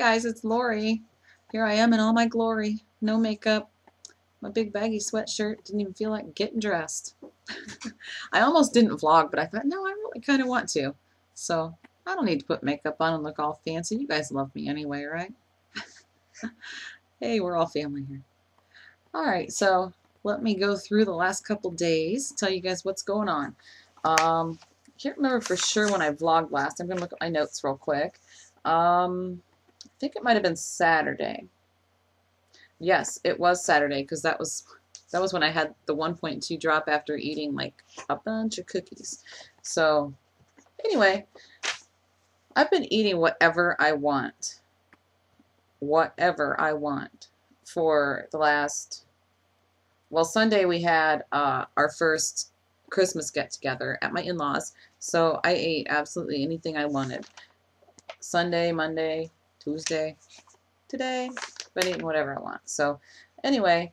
guys, it's Lori. Here I am in all my glory. No makeup. My big baggy sweatshirt. Didn't even feel like getting dressed. I almost didn't vlog, but I thought, no, I really kind of want to. So I don't need to put makeup on and look all fancy. You guys love me anyway, right? hey, we're all family here. Alright, so let me go through the last couple days, tell you guys what's going on. Um, I can't remember for sure when I vlogged last. I'm going to look at my notes real quick. Um, think it might have been Saturday. Yes, it was Saturday because that was that was when I had the 1.2 drop after eating like a bunch of cookies. So anyway, I've been eating whatever I want. Whatever I want for the last well Sunday we had uh, our first Christmas get together at my in-laws so I ate absolutely anything I wanted Sunday Monday Tuesday today but eating whatever I want. So anyway,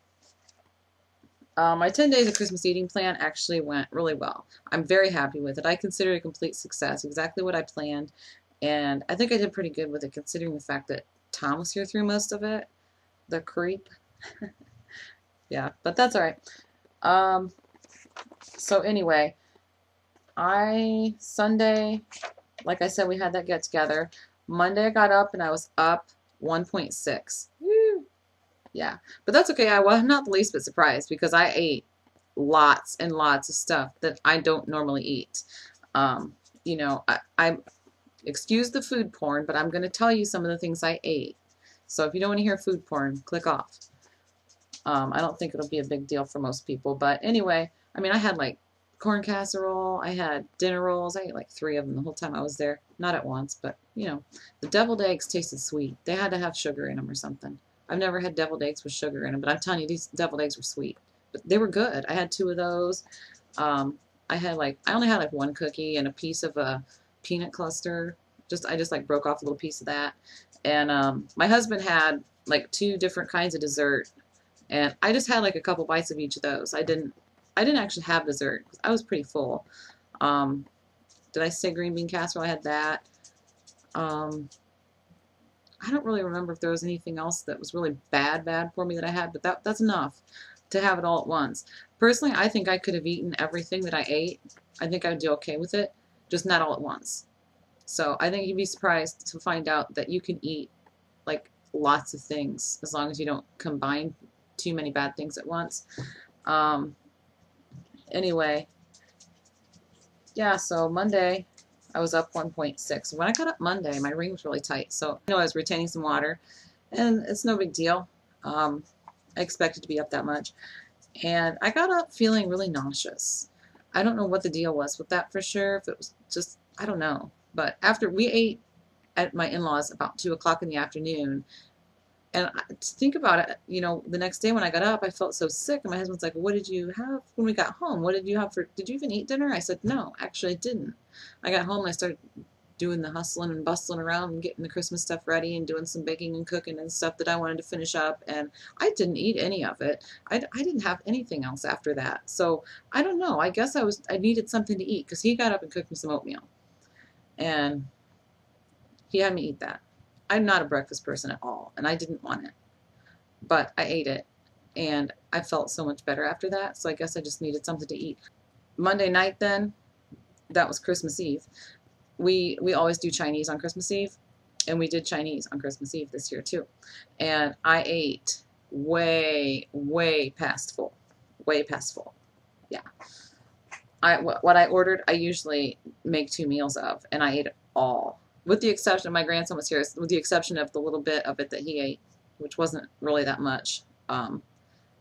uh, my 10 days of Christmas eating plan actually went really well. I'm very happy with it. I consider it a complete success, exactly what I planned, and I think I did pretty good with it considering the fact that Tom was here through most of it. The creep. yeah, but that's alright. Um, so anyway, I, Sunday, like I said, we had that get together. Monday I got up and I was up 1.6. Yeah, but that's okay. I was not the least bit surprised because I ate lots and lots of stuff that I don't normally eat. Um, you know, I, I excuse the food porn, but I'm going to tell you some of the things I ate. So if you don't want to hear food porn, click off. Um, I don't think it'll be a big deal for most people. But anyway, I mean, I had like corn casserole. I had dinner rolls. I ate like three of them the whole time I was there. Not at once, but, you know, the deviled eggs tasted sweet. They had to have sugar in them or something. I've never had deviled eggs with sugar in them, but I'm telling you, these deviled eggs were sweet. But they were good. I had two of those. Um, I had like, I only had like one cookie and a piece of a peanut cluster. Just, I just like broke off a little piece of that. And um, my husband had like two different kinds of dessert. And I just had like a couple bites of each of those. I didn't, I didn't actually have dessert. I was pretty full. Um, did I say green bean casserole? I had that. Um, I don't really remember if there was anything else that was really bad, bad for me that I had, but that that's enough to have it all at once. Personally, I think I could have eaten everything that I ate. I think I would do okay with it, just not all at once. So I think you'd be surprised to find out that you can eat like lots of things as long as you don't combine too many bad things at once. Um, anyway, yeah, so Monday, I was up 1.6. When I got up Monday, my ring was really tight, so you know I was retaining some water, and it's no big deal. Um, I expected to be up that much, and I got up feeling really nauseous. I don't know what the deal was with that for sure. If it was just, I don't know. But after we ate at my in-laws about 2 o'clock in the afternoon, and to think about it, you know, the next day when I got up, I felt so sick. And my husband's like, what did you have when we got home? What did you have for, did you even eat dinner? I said, no, actually I didn't. I got home and I started doing the hustling and bustling around and getting the Christmas stuff ready and doing some baking and cooking and stuff that I wanted to finish up. And I didn't eat any of it. I, I didn't have anything else after that. So I don't know. I guess I was, I needed something to eat because he got up and cooked me some oatmeal. And he had me eat that. I'm not a breakfast person at all, and I didn't want it. But I ate it, and I felt so much better after that, so I guess I just needed something to eat. Monday night then, that was Christmas Eve. We, we always do Chinese on Christmas Eve, and we did Chinese on Christmas Eve this year too. And I ate way, way past full. Way past full. Yeah. I, what I ordered, I usually make two meals of, and I ate all with the exception of my grandson was here, with the exception of the little bit of it that he ate, which wasn't really that much, um,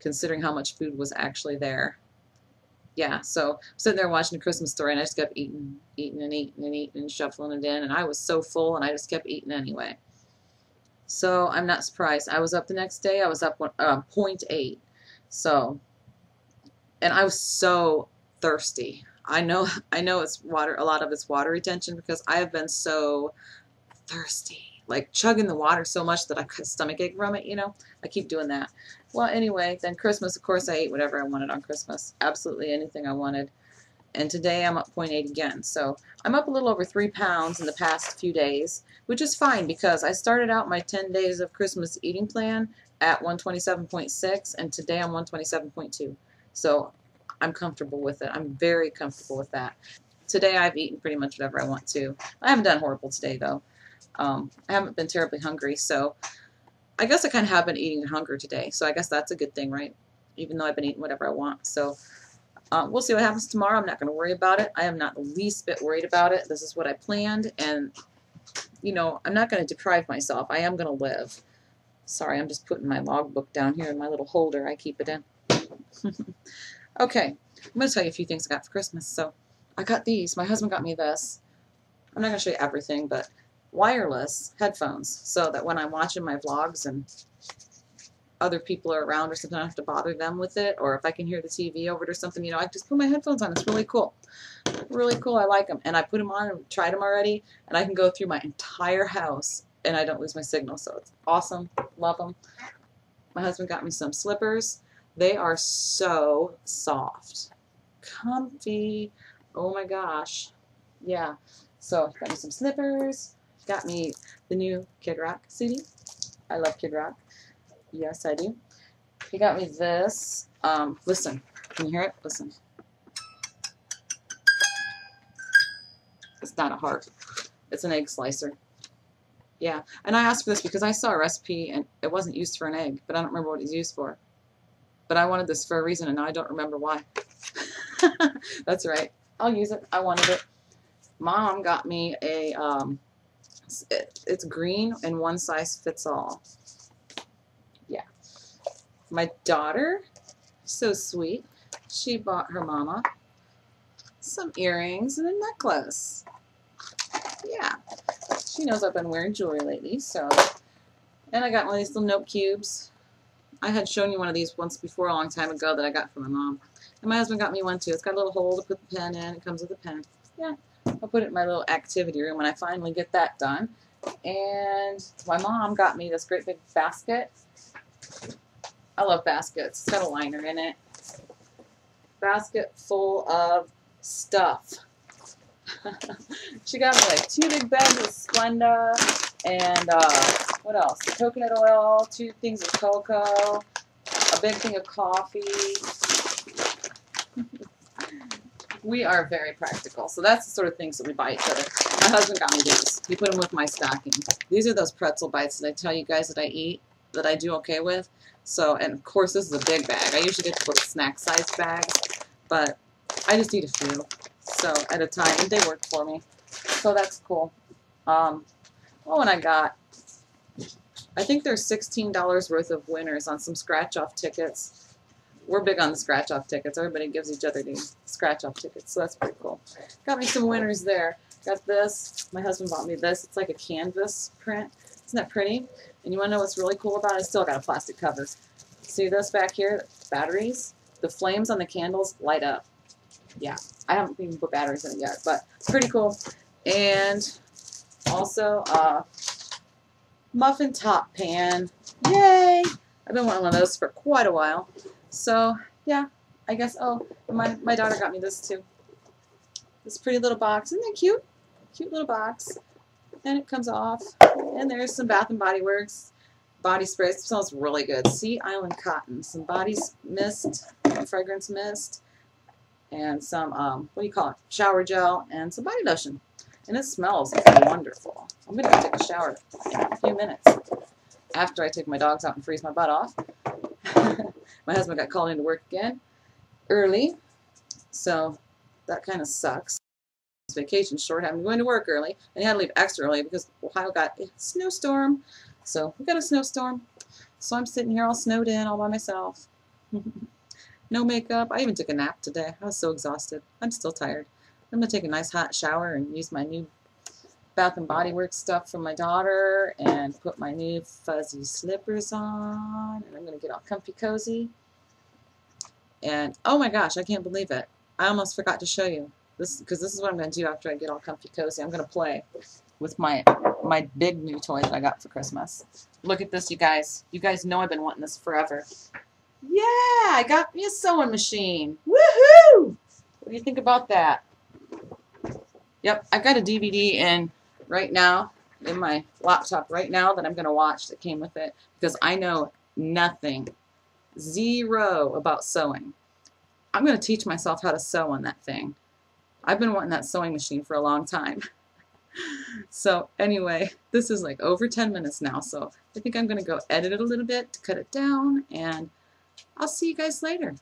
considering how much food was actually there. Yeah, so I'm sitting there watching a Christmas story, and I just kept eating, eating, and eating, and eating, and shuffling it in, and I was so full, and I just kept eating anyway. So I'm not surprised. I was up the next day. I was up uh, 0.8. So, and I was so thirsty. I know I know it's water a lot of it's water retention because I have been so thirsty like chugging the water so much that I got stomach ache from it you know I keep doing that well anyway then Christmas of course I ate whatever I wanted on Christmas absolutely anything I wanted and today I'm up 0.8 again. So I'm up a little over three pounds in the past few days, which is fine because I started out my 10 days of Christmas eating plan at 127.6 and today I'm 127.2. So I'm comfortable with it. I'm very comfortable with that. Today I've eaten pretty much whatever I want to. I haven't done horrible today though. Um, I haven't been terribly hungry, so I guess I kind of have been eating hunger today. So I guess that's a good thing, right? Even though I've been eating whatever I want. So uh, we'll see what happens tomorrow. I'm not going to worry about it. I am not the least bit worried about it. This is what I planned, and you know, I'm not going to deprive myself. I am going to live. Sorry, I'm just putting my logbook down here in my little holder. I keep it in. okay, I'm going to tell you a few things I got for Christmas. So, I got these. My husband got me this. I'm not going to show you everything, but wireless headphones so that when I'm watching my vlogs and other people are around or something, I don't have to bother them with it. Or if I can hear the TV over it or something, you know, I just put my headphones on. It's really cool. Really cool. I like them. And I put them on and tried them already. And I can go through my entire house and I don't lose my signal. So it's awesome. Love them. My husband got me some slippers. They are so soft. Comfy. Oh my gosh. Yeah. So got me some slippers. Got me the new Kid Rock CD. I love Kid Rock. Yes, I do. He got me this. Um, listen. Can you hear it? Listen. It's not a heart. It's an egg slicer. Yeah. And I asked for this because I saw a recipe and it wasn't used for an egg, but I don't remember what it's used for. But I wanted this for a reason and I don't remember why. That's right. I'll use it. I wanted it. Mom got me a, um, it, it's green and one size fits all Yeah. my daughter, so sweet, she bought her mama some earrings and a necklace. Yeah, she knows I've been wearing jewelry lately, so. And I got one of these little note cubes. I had shown you one of these once before a long time ago that I got from my mom. And my husband got me one too. It's got a little hole to put the pen in. It comes with a pen. Yeah, I'll put it in my little activity room when I finally get that done. And my mom got me this great big basket I love baskets. It's got a liner in it. Basket full of stuff. she got me like two big bags of Splenda and uh, what else? Coconut oil, two things of cocoa, a big thing of coffee. we are very practical. So that's the sort of things that we buy each other. My husband got me these. He put them with my stocking. These are those pretzel bites that I tell you guys that I eat, that I do okay with. So, and of course this is a big bag. I usually get little snack size bags, but I just eat a few, so at a time, and they work for me. So that's cool. Um, oh, and I got, I think there's $16 worth of winners on some scratch-off tickets. We're big on the scratch-off tickets. Everybody gives each other these scratch-off tickets, so that's pretty cool. Got me some winners there. Got this. My husband bought me this. It's like a canvas print. Isn't that pretty? And you want to know what's really cool about it? It's still got a plastic cover. See this back here? Batteries? The flames on the candles light up. Yeah, I haven't even put batteries in it yet, but it's pretty cool. And also, uh, muffin top pan. Yay! I've been wanting one of those for quite a while. So, yeah, I guess, oh, my, my daughter got me this too. This pretty little box. Isn't that cute? Cute little box and it comes off. And there's some Bath and Body Works body spray. It smells really good. Sea Island Cotton. Some body mist, fragrance mist, and some, um, what do you call it, shower gel, and some body lotion. And it smells wonderful. I'm going to go take a shower in a few minutes after I take my dogs out and freeze my butt off. my husband got called into work again early, so that kind of sucks vacation short, having going to work early, and he had to leave extra early because Ohio got a snowstorm. So we got a snowstorm. So I'm sitting here all snowed in all by myself. no makeup. I even took a nap today. I was so exhausted. I'm still tired. I'm going to take a nice hot shower and use my new Bath and Body Works stuff from my daughter and put my new fuzzy slippers on. And I'm going to get all comfy cozy. And oh my gosh, I can't believe it. I almost forgot to show you. This because this is what I'm going to do after I get all comfy cozy. I'm going to play with my my big new toy that I got for Christmas. Look at this, you guys. You guys know I've been wanting this forever. Yeah, I got me a sewing machine. Woohoo! What do you think about that? Yep, I've got a DVD in right now in my laptop right now that I'm going to watch that came with it because I know nothing, zero about sewing. I'm going to teach myself how to sew on that thing. I've been wanting that sewing machine for a long time. so anyway, this is like over 10 minutes now, so I think I'm going to go edit it a little bit to cut it down, and I'll see you guys later.